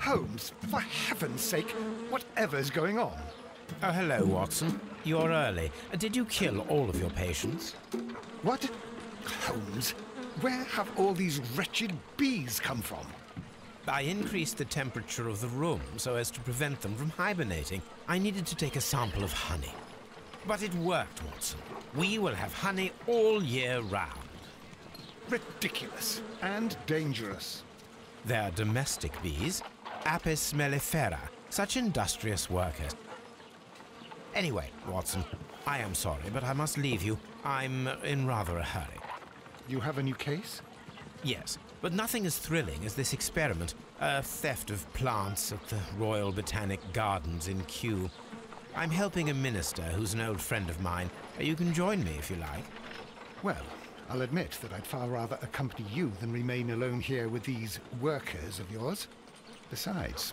Holmes, for heaven's sake, whatever's going on? Oh, hello, Watson. You're early. Did you kill all of your patients? What? Holmes, where have all these wretched bees come from? I increased the temperature of the room so as to prevent them from hibernating. I needed to take a sample of honey. But it worked, Watson. We will have honey all year round. Ridiculous and dangerous. They're domestic bees, Apis mellifera, such industrious workers. Anyway, Watson, I am sorry, but I must leave you. I'm in rather a hurry. You have a new case? Yes, but nothing as thrilling as this experiment. A theft of plants at the Royal Botanic Gardens in Kew. I'm helping a minister who's an old friend of mine. You can join me if you like. Well, I'll admit that I'd far rather accompany you than remain alone here with these workers of yours. Besides,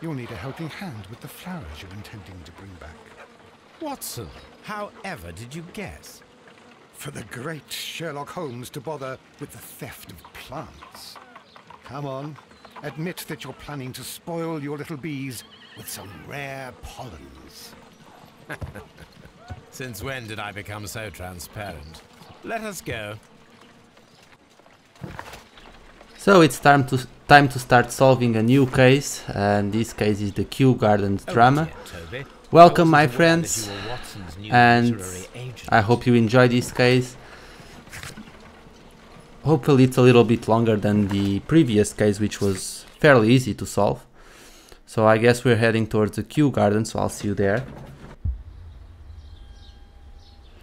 you'll need a helping hand with the flowers you're intending to bring back. Watson, however did you guess? For the great Sherlock Holmes to bother with the theft of plants. Come on, admit that you're planning to spoil your little bees with some rare pollens. Since when did I become so transparent? Let us go. So it's time to time to start solving a new case, and this case is the Kew Gardens Oh, drama. dear, Welcome, my wasn't aware that friends, you were Watson's new and. I hope you enjoy this case. Hopefully, it's a little bit longer than the previous case, which was fairly easy to solve. So I guess we're heading towards the Kew Garden, so I'll see you there.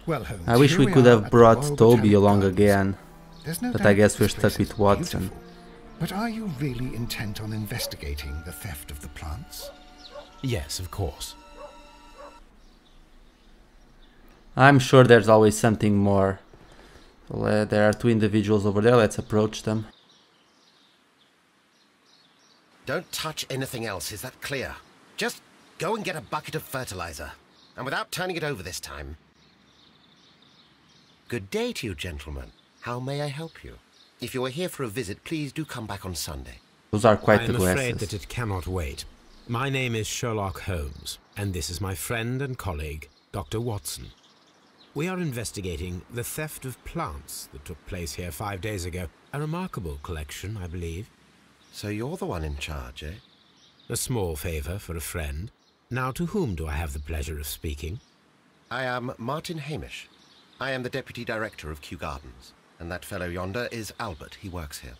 Well, Holmes, I wish here we could are have brought Toby along Gardens. again. No but I guess we're stuck with Watson. beautiful. But are you really intent on investigating the theft of the plants? Yes, of course. I'm sure there's always something more. So, uh, there are two individuals over there, let's approach them. Don't touch anything else, is that clear? Just go and get a bucket of fertilizer. And without turning it over this time. Good day to you, gentlemen. How may I help you? If you are here for a visit, please do come back on Sunday. Those are quite I the am afraid that it cannot wait. My name is Sherlock Holmes, and this is my friend and colleague, Dr. Watson. We are investigating the theft of plants that took place here five days ago. A remarkable collection, I believe. So you're the one in charge, eh? A small favor for a friend. Now, to whom do I have the pleasure of speaking? I am Martin Hamish. I am the Deputy Director of Kew Gardens. And that fellow yonder is Albert. He works here.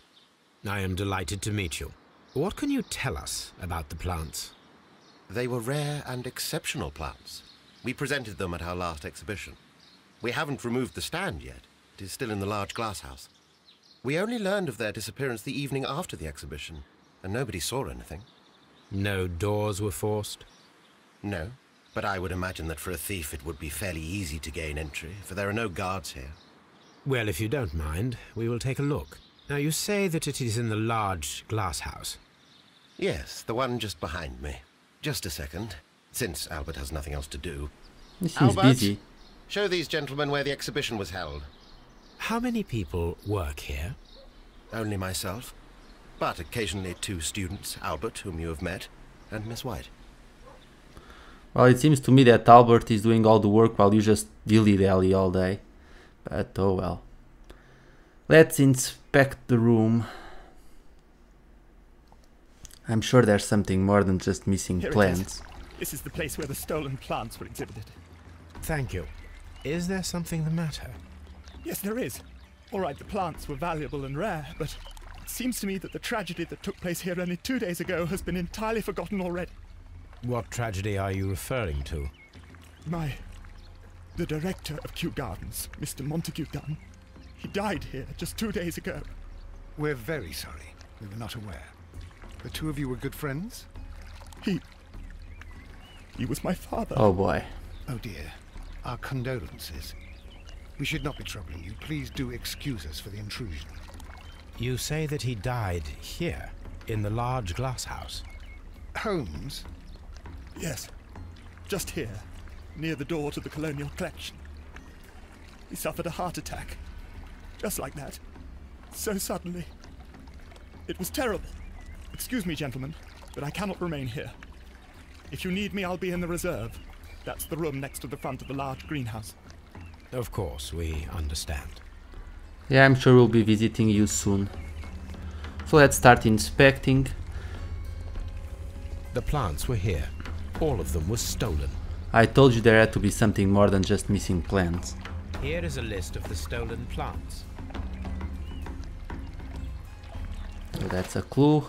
I am delighted to meet you. What can you tell us about the plants? They were rare and exceptional plants. We presented them at our last exhibition. We haven't removed the stand yet. It is still in the large glass house. We only learned of their disappearance the evening after the exhibition, and nobody saw anything. No doors were forced? No, but I would imagine that for a thief it would be fairly easy to gain entry, for there are no guards here. Well, if you don't mind, we will take a look. Now, you say that it is in the large glass house. Yes, the one just behind me. Just a second, since Albert has nothing else to do. He seems Albert? busy. Show these gentlemen where the exhibition was held. How many people work here? Only myself. But occasionally two students, Albert, whom you have met, and Miss White. Well, it seems to me that Albert is doing all the work while you just dilly dally all day. But oh well. Let's inspect the room. I'm sure there's something more than just missing Here it plants. This is the place where the stolen plants were exhibited. Thank you. Is there something the matter? Yes, there is. All right, the plants were valuable and rare, but it seems to me that the tragedy that took place here only two days ago has been entirely forgotten already. What tragedy are you referring to? My. the director of Kew Gardens, Mr. Montague Dunn, he died here just two days ago. We're very sorry. We were not aware. The two of you were good friends? He. he was my father. Oh boy. Oh dear. Our condolences. We should not be troubling you. Please do excuse us for the intrusion. You say that he died here, in the large glass house. Holmes? Yes, just here, near the door to the colonial collection. He suffered a heart attack. Just like that. So suddenly. It was terrible. Excuse me, gentlemen, but I cannot remain here. If you need me, I'll be in the reserve. That's the room next to the front of the large greenhouse. Of course, we understand. Yeah, I'm sure we'll be visiting you soon. So let's start inspecting. The plants were here. All of them were stolen. I told you there had to be something more than just missing plants. Here is a list of the stolen plants. So that's a clue.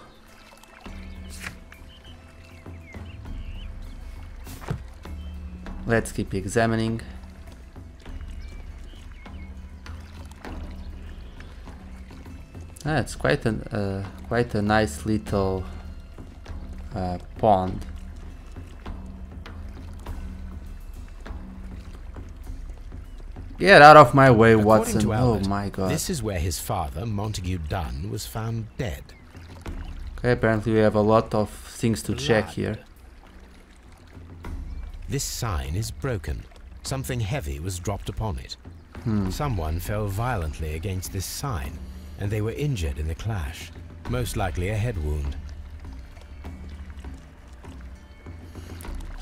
Let's keep examining. Ah, it's quite a uh, quite a nice little uh, pond. Get out of my way, According Watson! to Oh my god! This is where his father, Montague Dunn, was found dead. Okay, apparently we have a lot of things to check here. This sign is broken. Something heavy was dropped upon it. Hmm. Someone fell violently against this sign, and they were injured in the clash. Most likely a head wound.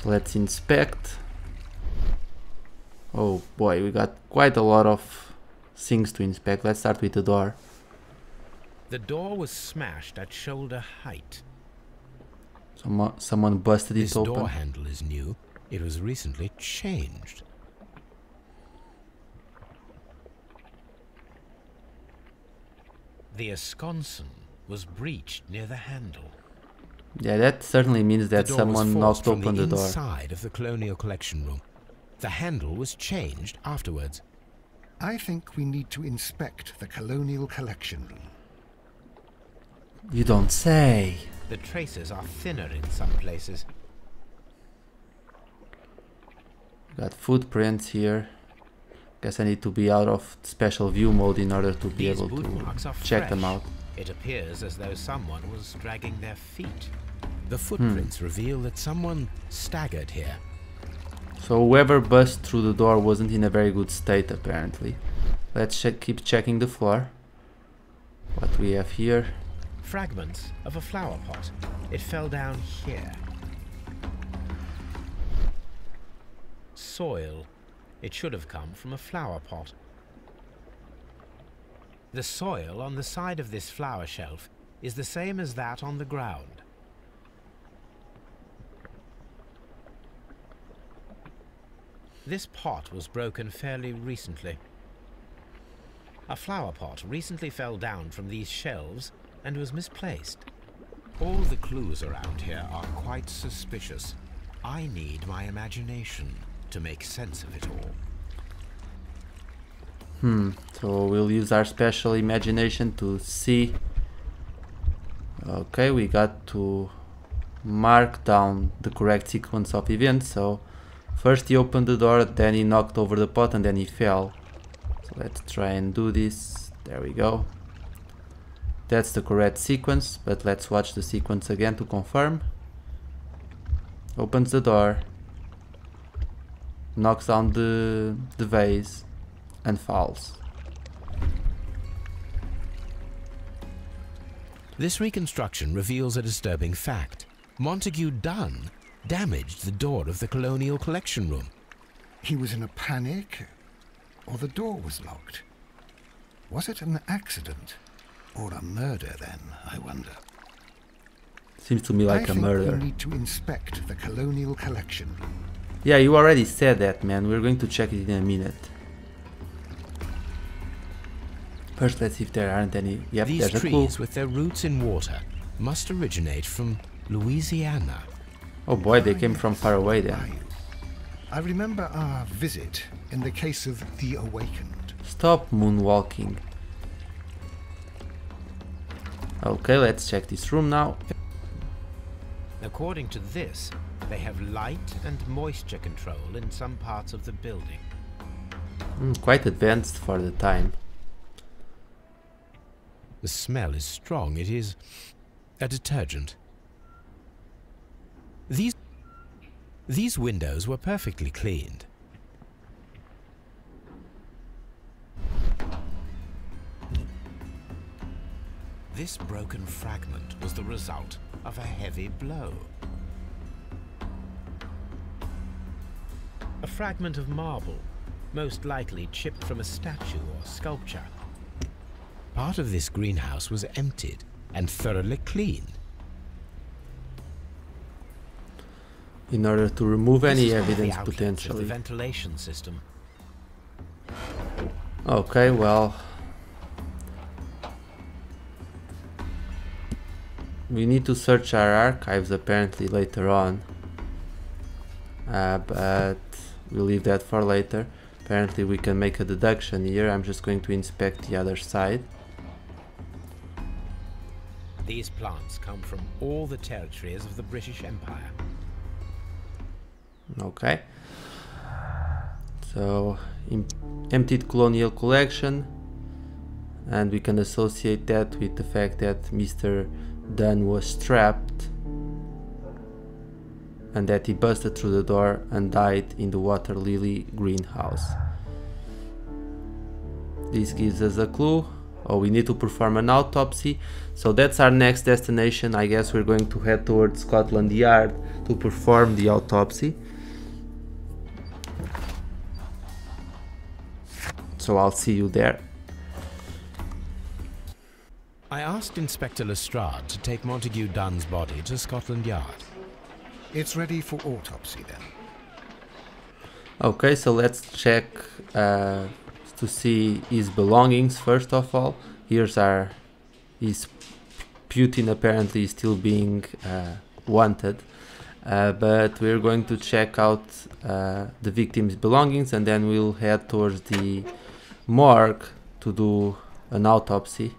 Let's inspect. Oh boy, we got quite a lot of things to inspect. Let's start with the door. The door was smashed at shoulder height. Some, someone busted This it open. This door handle is new. It was recently changed. The escutcheon was breached near the handle. Yeah, that certainly means that the door was someone knocked open the, the door. inside of the colonial collection room. The handle was changed afterwards. I think we need to inspect the colonial collection room. You don't say. The traces are thinner in some places. Got footprints here. Guess I need to be out of special view mode in order to be These able to check them out. It appears as though someone was dragging their feet. The Hmm. footprints reveal that someone staggered here. So whoever bust through the door wasn't in a very good state apparently. Let's check, keep checking the floor. What we have here. Fragments of a flower pot. It fell down here. Soil. It should have come from a flower pot. The soil on the side of this flower shelf is the same as that on the ground. This pot was broken fairly recently. A flower pot recently fell down from these shelves and was misplaced. All the clues around here are quite suspicious. I need my imagination to make sense of it all. Hmm, so we'll use our special imagination to see. Okay, we got to mark down the correct sequence of events. So first he opened the door, then he knocked over the pot and then he fell. So let's try and do this. There we go. That's the correct sequence, but let's watch the sequence again to confirm. Opens the door, knocks down the, the vase, and falls. This reconstruction reveals a disturbing fact. Montague Dunn damaged the door of the Colonial Collection Room. He was in a panic, or the door was locked. Was it an accident, or a murder then, I wonder? Seems to me like a think murder. we need to inspect the colonial collection room. Yeah, you already said that, man. We're going to check it in a minute. First, let's see if there aren't any. Yep, These there's a clue. trees with their roots in water must originate from Louisiana. Oh boy, they came from far away then. I remember our visit in the case of the Awakened. Stop moonwalking. Okay, let's check this room now. According to this, they have light and moisture control in some parts of the building. Hmm, quite advanced for the time. The smell is strong. It is a detergent. These these windows were perfectly cleaned. This broken fragment was the result of a heavy blow. A fragment of marble, most likely chipped from a statue or sculpture. Part of this greenhouse was emptied and thoroughly cleaned. In order to remove any is one of the evidence potentially. Ventilation system. Okay, well. We need to search our archives apparently later on. Uh, but we'll leave that for later. Apparently we can make a deduction here. I'm just going to inspect the other side. These plants come from all the territories of the British Empire. Okay. So, em- emptied colonial collection, and we can associate that with the fact that Mr. Dunn was trapped and that he busted through the door and died in the water lily greenhouse. This gives us a clue. Oh, we need to perform an autopsy. So that's our next destination. I guess we're going to head towards Scotland Yard to perform the autopsy. So I'll see you there. I asked Inspector Lestrade to take Montague Dunn's body to Scotland Yard. It's ready for autopsy then. Okay, so let's check uh, to see his belongings first of all. Here's our his Putin apparently is still being uh, wanted, uh, but we're going to check out uh, the victim's belongings and then we'll head towards the morgue to do an autopsy.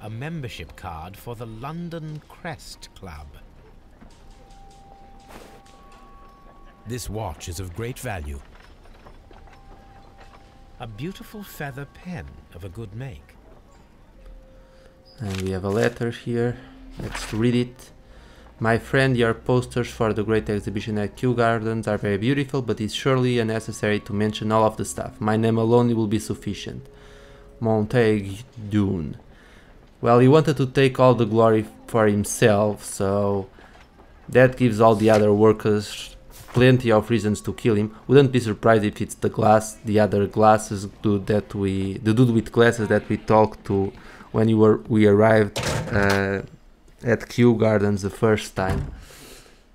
A membership card for the London Crest Club. This watch is of great value. A beautiful feather pen of a good make. And we have a letter here. Let's read it. My friend, your posters for the great exhibition at Kew Gardens are very beautiful, but it's surely unnecessary to mention all of the stuff. My name alone will be sufficient. Montague Dunn. Well, he wanted to take all the glory for himself, so that gives all the other workers plenty of reasons to kill him. Wouldn't be surprised if it's the glass, the other glasses dude that we, the dude with glasses that we talked to when you were we arrived uh, at Kew Gardens the first time.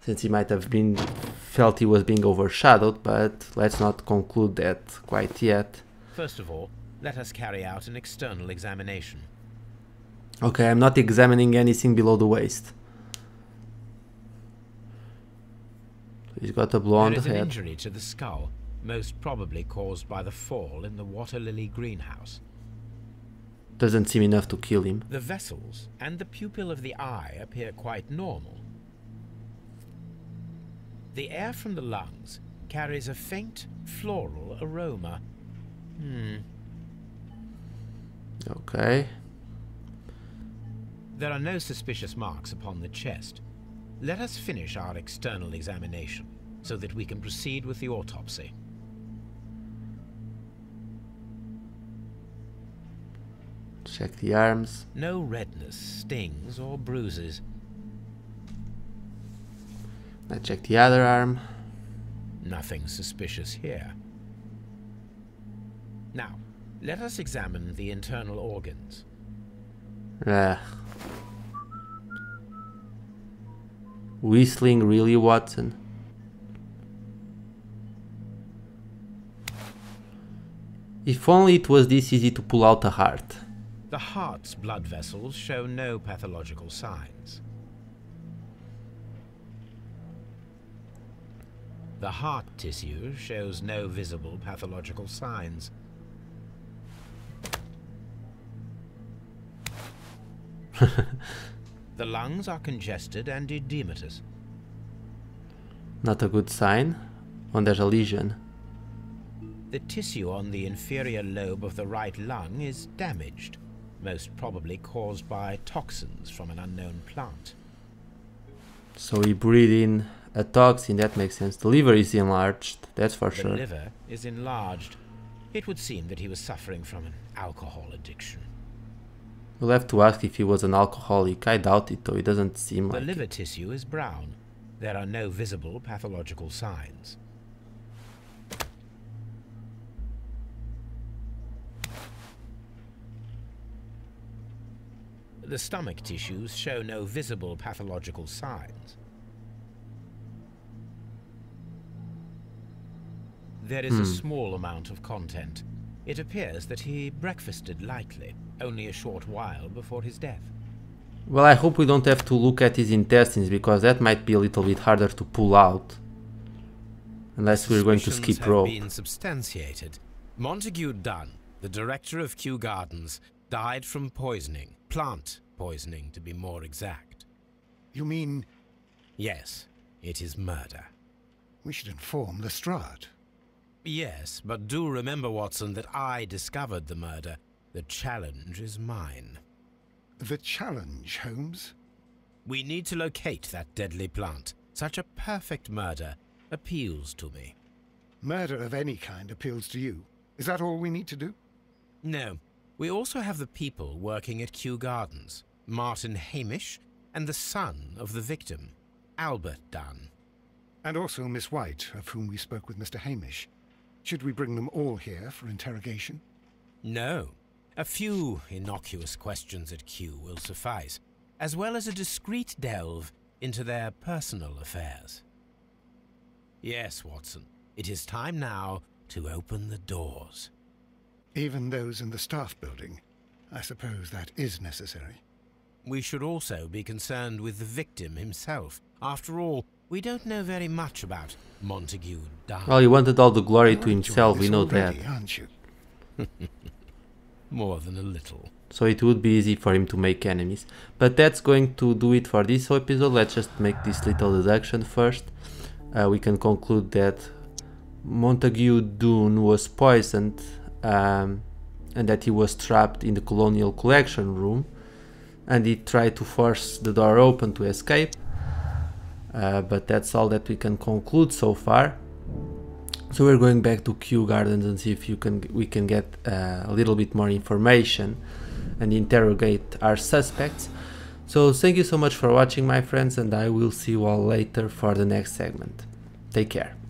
Since he might have been felt he was being overshadowed, but let's not conclude that quite yet. First of all, let us carry out an external examination. Okay, I'm not examining anything below the waist. He's got a blonde there is an head. injury to the skull, most probably caused by the fall in the water lily greenhouse. Doesn't seem enough to kill him. The vessels and the pupil of the eye appear quite normal. The air from the lungs carries a faint floral aroma. Hmm. Okay. There are no suspicious marks upon the chest. Let us finish our external examination so that we can proceed with the autopsy. Check the arms. No redness, stings, or bruises. I check the other arm. Nothing suspicious here. Now, let us examine the internal organs. Ah. Whistling really, Watson? If only it was this easy to pull out a heart. The heart's blood vessels show no pathological signs. The heart tissue shows no visible pathological signs. the lungs are congested and edematous. Not a good sign. When there's a lesion. The tissue on the inferior lobe of the right lung is damaged, most probably caused by toxins from an unknown plant. So he breathed in a toxin, that makes sense. The liver is enlarged, that's for The sure. liver is enlarged. It would seem that he was suffering from an alcohol addiction. We'll have to ask if he was an alcoholic. I doubt it, though. It doesn't seem The like liver it. tissue is brown. There are no visible pathological signs. The stomach tissues show no visible pathological signs. There is a hmm. small amount of content. It appears that he breakfasted lightly, only a short while before his death. Well, I hope we don't have to look at his intestines because that might be a little bit harder to pull out. Unless we're going to skip rope. been substantiated. Montague Dunn, the director of Kew Gardens, died from poisoning, plant poisoning to be more exact. You mean Yes, it is murder. we should inform Lestrade? Yes, but do remember, Watson, that I discovered the murder. The challenge is mine. The challenge, Holmes? We need to locate that deadly plant. Such a perfect murder appeals to me. Murder of any kind appeals to you. Is that all we need to do? No, we also have the people working at Kew Gardens Martin Hamish and the son of the victim, Albert Dunn. And also Miss White, of whom we spoke with Mr. Hamish. Should we bring them all here for interrogation? No, a few innocuous questions at Kew will suffice, as well as a discreet delve into their personal affairs. Yes, Watson, it is time now to open the doors. Even those in the staff building. I suppose that is necessary. We should also be concerned with the victim himself. After all, we don't know very much about Montague Dunn. Well, he wanted all the glory to himself, we this know that. aren't you? More than a little. So it would be easy for him to make enemies. But that's going to do it for this episode. Let's just make this little deduction first. Uh, we can conclude that Montague Dunn was poisoned um, and that he was trapped in the colonial collection room and he tried to force the door open to escape. Uh, but that's all that we can conclude so far. So we're going back to Kew Gardens and see if you can we can get uh, a little bit more information and interrogate our suspects. So thank you so much for watching my friends and I will see you all later for the next segment. Take care.